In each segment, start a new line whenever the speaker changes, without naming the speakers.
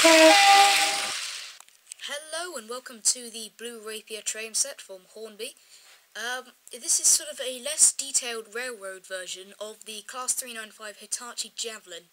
Hello and welcome to the Blue Rapier train set from Hornby. Um, this is sort of a less detailed railroad version of the Class 395 Hitachi Javelin,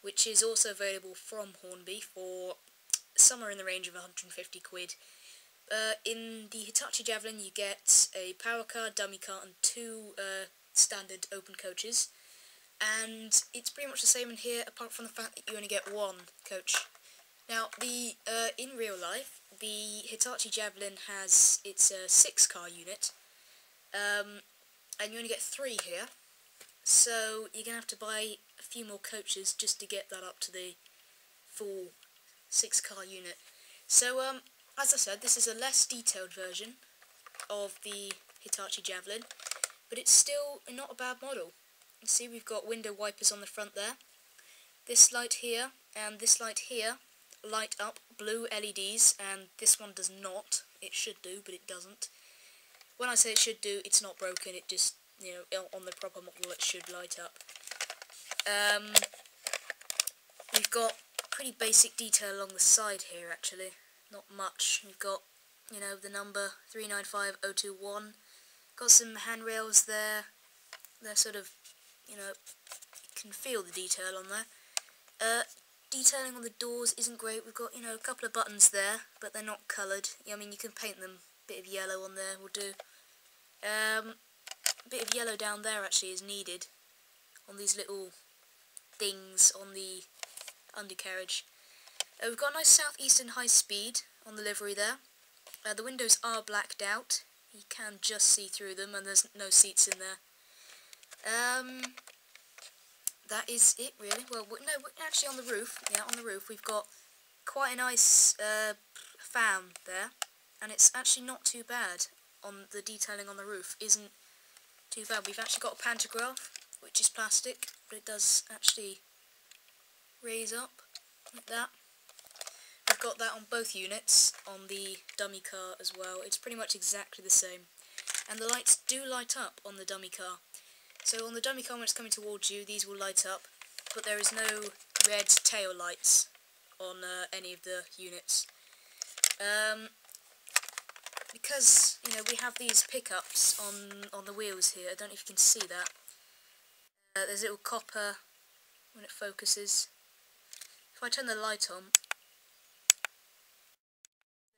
which is also available from Hornby for somewhere in the range of 150 quid. Uh, in the Hitachi Javelin you get a power car, dummy car and two uh, standard open coaches. And it's pretty much the same in here apart from the fact that you only get one coach. Now, the uh, in real life, the Hitachi Javelin has its uh, six car unit, um, and you only get three here. So you're gonna have to buy a few more coaches just to get that up to the full six car unit. So, um, as I said, this is a less detailed version of the Hitachi Javelin, but it's still not a bad model. You see, we've got window wipers on the front there. This light here and this light here light up blue LEDs, and this one does not. It should do, but it doesn't. When I say it should do, it's not broken, it just, you know, on the proper model it should light up. Um, we've got pretty basic detail along the side here, actually. Not much. We've got, you know, the number 395021. Got some handrails there. They're sort of, you know, you can feel the detail on there. Uh, detailing on the doors isn't great. We've got, you know, a couple of buttons there, but they're not coloured. I mean, you can paint them. A bit of yellow on there will do. Um, a bit of yellow down there actually is needed on these little things on the undercarriage. Uh, we've got a nice southeastern high speed on the livery there. Uh, the windows are blacked out. You can just see through them and there's no seats in there. Um, that is it really. Well, no, actually on the roof, yeah, on the roof we've got quite a nice uh, fan there, and it's actually not too bad on the detailing on the roof. Isn't too bad. We've actually got a pantograph, which is plastic, but it does actually raise up like that. We've got that on both units, on the dummy car as well. It's pretty much exactly the same. And the lights do light up on the dummy car. So on the dummy car when it's coming towards you, these will light up, but there is no red tail lights on uh, any of the units. Um, because, you know, we have these pickups on, on the wheels here, I don't know if you can see that. Uh, there's a little copper when it focuses. If I turn the light on,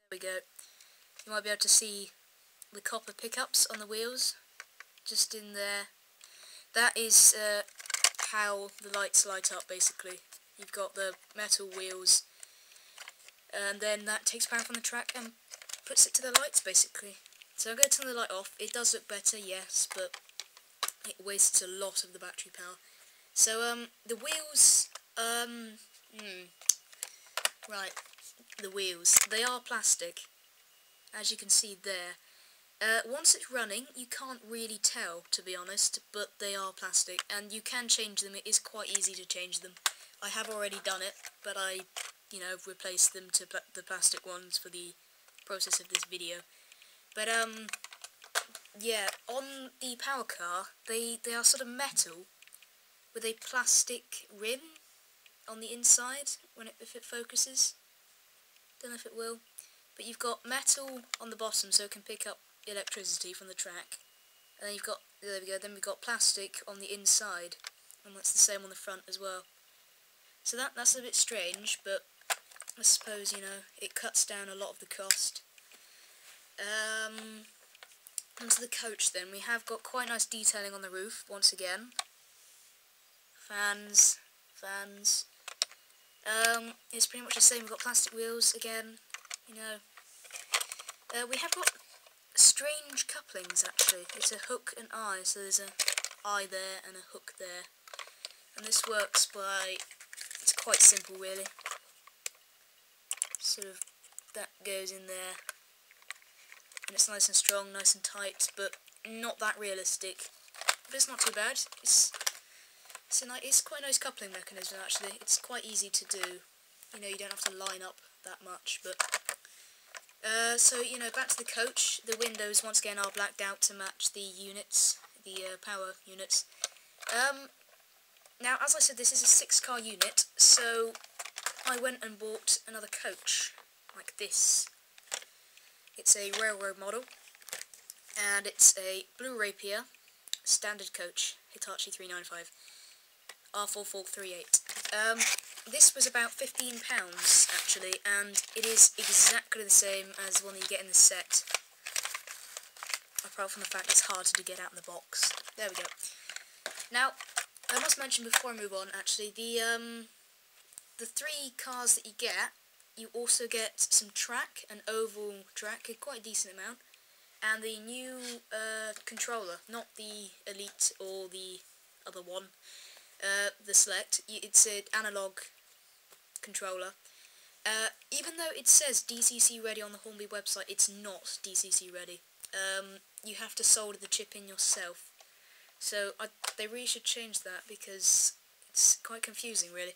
there we go. You might be able to see the copper pickups on the wheels, just in there that is uh, how the lights light up basically. You've got the metal wheels and then that takes power from the track and puts it to the lights basically. So I'm going to turn the light off. It does look better, yes, but it wastes a lot of the battery power. So um, the wheels, um, hmm, right, the wheels, they are plastic, as you can see there. Uh, once it's running, you can't really tell, to be honest, but they are plastic, and you can change them. It is quite easy to change them. I have already done it, but I, you know, replaced them to pl the plastic ones for the process of this video. But, um, yeah, on the power car, they, they are sort of metal with a plastic rim on the inside when it, if it focuses. Don't know if it will. But you've got metal on the bottom so it can pick up electricity from the track. And then you've got, there we go, then we've got plastic on the inside. And that's the same on the front as well. So that that's a bit strange, but I suppose, you know, it cuts down a lot of the cost. Um, onto the coach then. We have got quite nice detailing on the roof, once again. Fans, fans. Um, it's pretty much the same. We've got plastic wheels again, you know. Uh, we have got strange couplings actually. It's a hook and eye, so there's a eye there and a hook there. And this works by, it's quite simple really. Sort of, that goes in there. And it's nice and strong, nice and tight, but not that realistic. But it's not too bad. It's, it's, a it's quite a nice coupling mechanism actually. It's quite easy to do. You know, you don't have to line up that much, but uh, so, you know, back to the coach. The windows, once again, are blacked out to match the units, the uh, power units. Um, now, as I said, this is a six-car unit, so I went and bought another coach, like this. It's a railroad model, and it's a Blue Rapier standard coach, Hitachi 395, R4438. Um, this was about £15 actually, and it is exactly the same as the one that you get in the set. Apart from the fact it's harder to get out in the box. There we go. Now, I must mention before I move on, actually, the um, the three cars that you get, you also get some track, an oval track, a quite decent amount, and the new uh, controller, not the Elite or the other one, uh, the Select. It's an analog controller. Uh, even though it says DCC ready on the Hornby website, it's not DCC ready. Um, you have to solder the chip in yourself. So I, they really should change that because it's quite confusing really.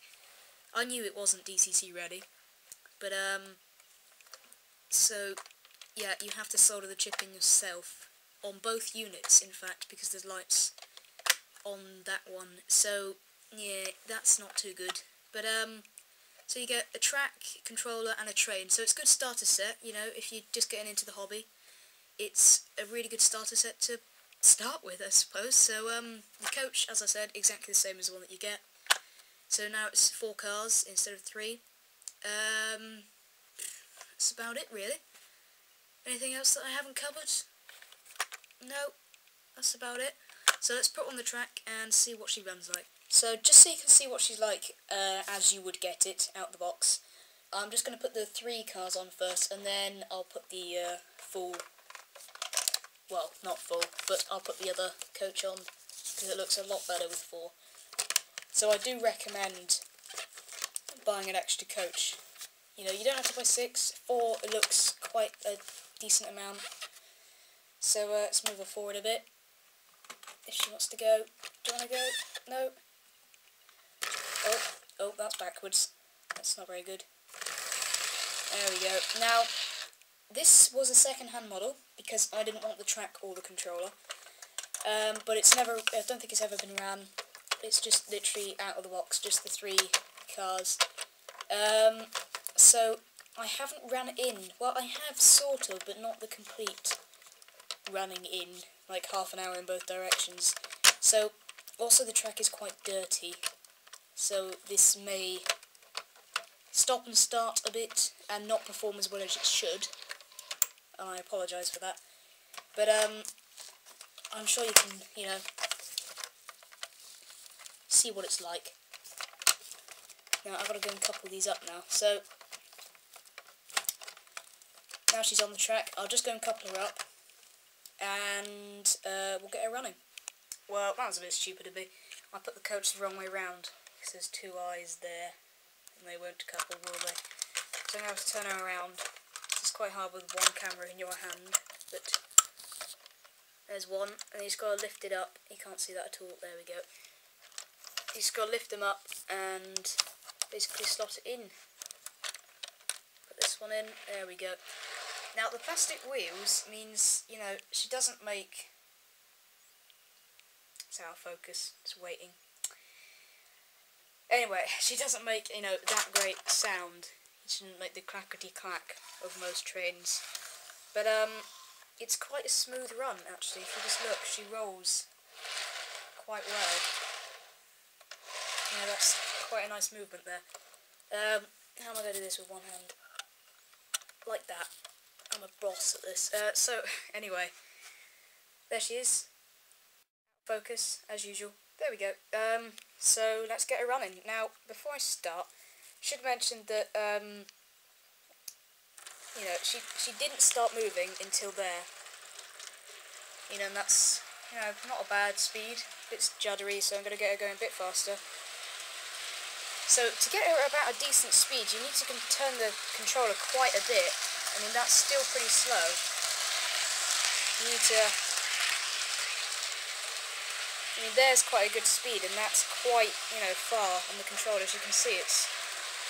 I knew it wasn't DCC ready, but um, so yeah, you have to solder the chip in yourself on both units in fact because there's lights on that one. So yeah, that's not too good. But um, so you get a track, controller and a train. So it's a good starter set, you know, if you're just getting into the hobby. It's a really good starter set to start with, I suppose. So um, the coach, as I said, exactly the same as the one that you get. So now it's four cars instead of three. Um, that's about it, really. Anything else that I haven't covered? No, that's about it. So let's put on the track and see what she runs like. So just so you can see what she's like uh, as you would get it out the box, I'm just going to put the three cars on first and then I'll put the uh, full, well not full, but I'll put the other coach on because it looks a lot better with four. So I do recommend buying an extra coach. You know, you don't have to buy six, four it looks quite a decent amount. So uh, let's move her forward a bit. If she wants to go. Do you want to go? No? Oh, that's backwards. That's not very good. There we go. Now, this was a second-hand model because I didn't want the track or the controller. Um, but it's never, I don't think it's ever been ran. It's just literally out of the box, just the three cars. Um, so, I haven't ran it in. Well, I have sort of, but not the complete running in, like half an hour in both directions. So, also the track is quite dirty, so this may stop and start a bit and not perform as well as it should. And I apologise for that. But um I'm sure you can you know see what it's like. Now I've got to go and couple these up now. So now she's on the track I'll just go and couple her up and uh, we'll get her running. Well that was a bit stupid of me. I put the coach the wrong way round because there's two eyes there and they won't couple, will they? So I'm going to have to turn her around. Is quite hard with one camera in your hand, but there's one, and he's got to lift it up. You can't see that at all. There we go. He's got to lift them up and basically slot it in. Put this one in. There we go. Now the plastic wheels means, you know, she doesn't make... It's out of focus. It's waiting. Anyway, she doesn't make, you know, that great sound. She doesn't make the clackety-clack of most trains. But, um, it's quite a smooth run, actually. If you just look, she rolls quite well. Yeah, that's quite a nice movement there. Um, how am I going to do this with one hand? Like that. I'm a boss at this. Uh, so, anyway, there she is. Focus, as usual. There we go. Um, so let's get her running. Now, before I start, should mention that, um, you know, she, she didn't start moving until there. You know, and that's, you know, not a bad speed. It's juddery, so I'm going to get her going a bit faster. So, to get her at about a decent speed, you need to turn the controller quite a bit. I mean, that's still pretty slow. You need to I mean, there's quite a good speed, and that's quite, you know, far on the controller. As you can see, it's,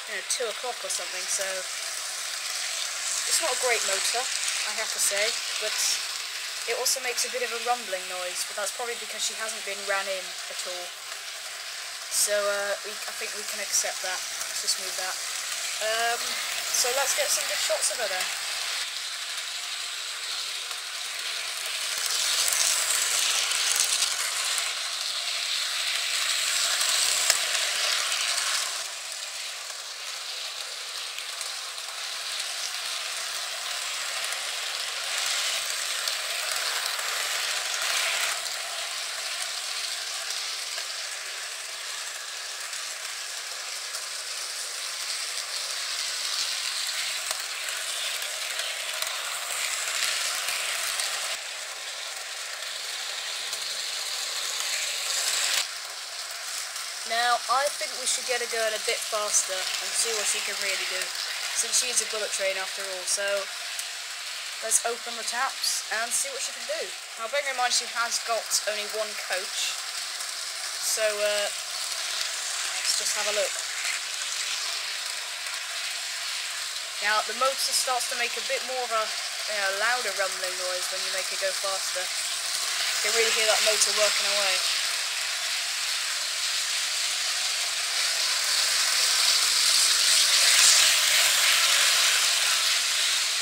you know, 2 o'clock or something, so it's not a great motor, I have to say, but it also makes a bit of a rumbling noise, but that's probably because she hasn't been ran in at all. So, uh, we, I think we can accept that. Let's just move that. Um, so let's get some good shots of her then. Now, I think we should get her going a bit faster and see what she can really do, since she's a bullet train after all, so let's open the taps and see what she can do. Now, bearing in mind she has got only one coach, so uh, let's just have a look. Now, the motor starts to make a bit more of a you know, louder rumbling noise when you make it go faster. You can really hear that motor working away.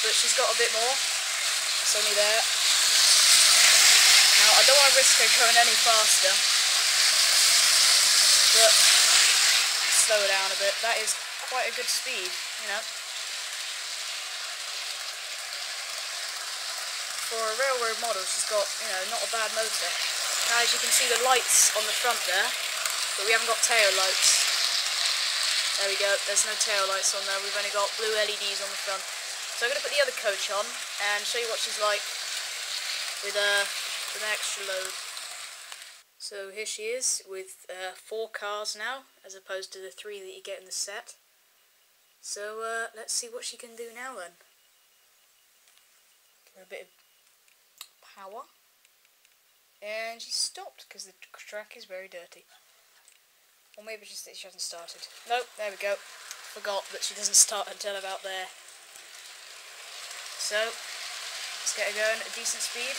But she's got a bit more. It's only there. Now, I don't want to risk her going any faster, but slow down a bit. That is quite a good speed, you know. For a railroad model, she's got, you know, not a bad motor. Now, as you can see, the lights on the front there, but we haven't got tail lights. There we go, there's no tail lights on there, we've only got blue LEDs on the front. So I'm going to put the other coach on and show you what she's like with uh, an extra load. So here she is with uh, four cars now as opposed to the three that you get in the set. So uh, let's see what she can do now then. Give her a bit of power. And she stopped because the track is very dirty. Or maybe just that she hasn't started. Nope, there we go. Forgot that she doesn't start until about there. So, let's get it going at a decent speed.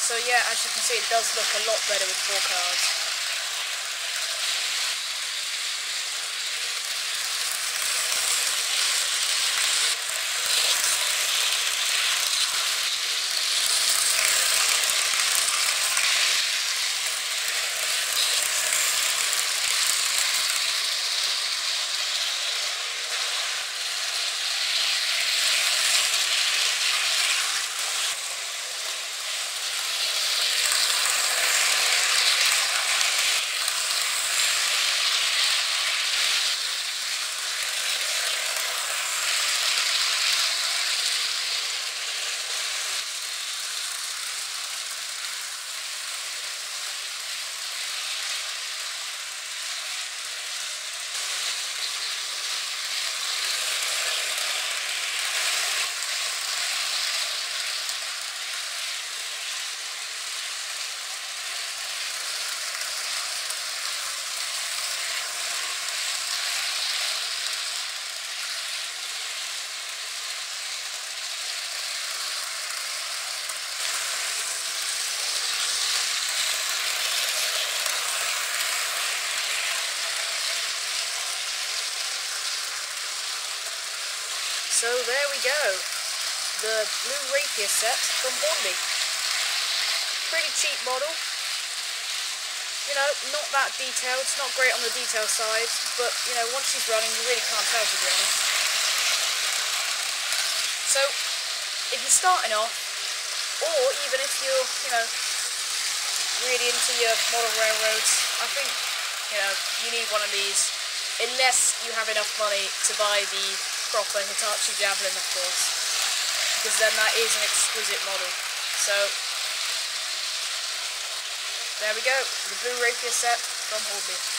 So yeah, as you can see, it does look a lot better with four cars. So there we go. The Blue Rapier set from Hornby. Pretty cheap model. You know, not that detailed. It's not great on the detail side, but, you know, once she's running, you really can't tell, to be honest. So, if you're starting off, or even if you're, you know, really into your model railroads, I think, you know, you need one of these, unless you have enough money to buy the proper Hitachi Javelin, of course, because then that is an exquisite model. So, there we go, the Blue Rapier set from Hornby.